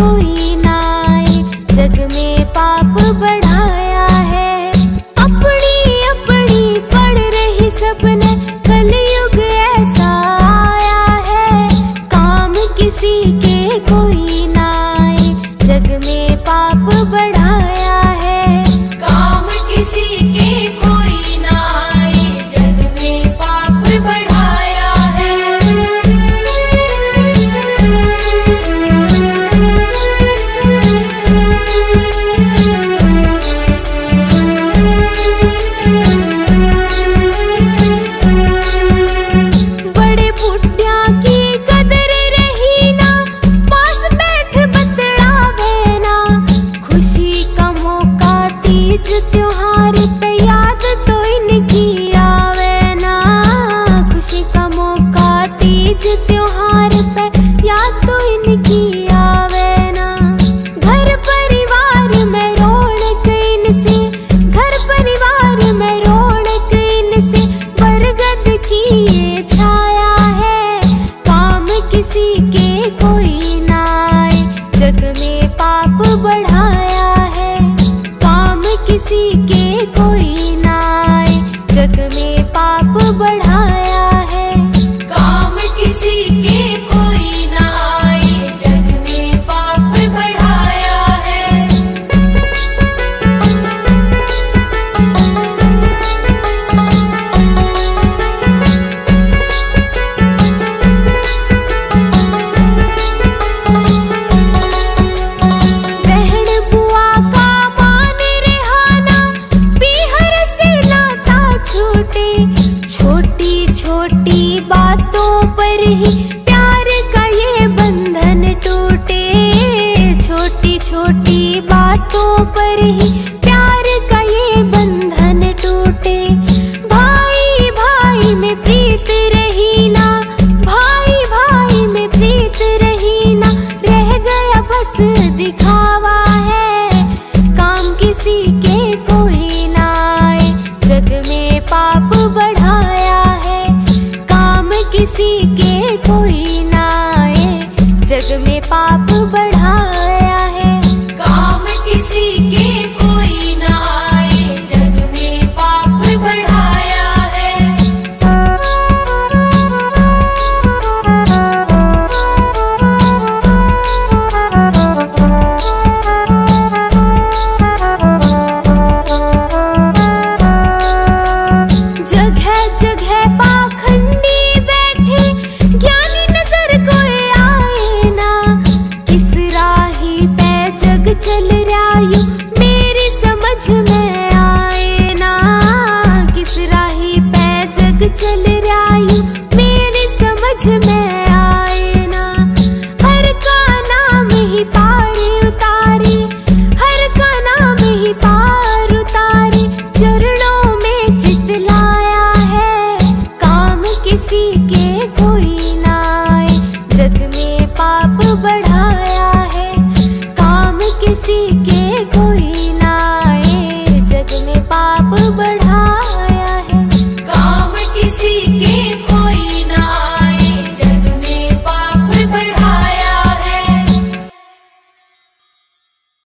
कोई ना आए जग में पाप बढ़ाया है। अपनी अपनी पढ़ रही सपने कुछ त्योहार पे याद तो इनकी आवे ना। घर परिवार में रौनक इनसे, घर परिवार में रौनक इनसे, बरगद की ये छाया है। काम किसी के कोई ना आए, जग में पाप बढ़ाया है। काम किसी के कोई बढ़ाया है। काम किसी के कोई ना आए जग में पाप बढ़ाया चल रहा, मेरी समझ में आए ना। हर का नाम ही पार उतारे, हर का नाम ही पार उतारे। चरणों में चितलाया है, काम किसी के कोई ना आए। जग में पाप बढ़ाया है, काम किसी के कोई ना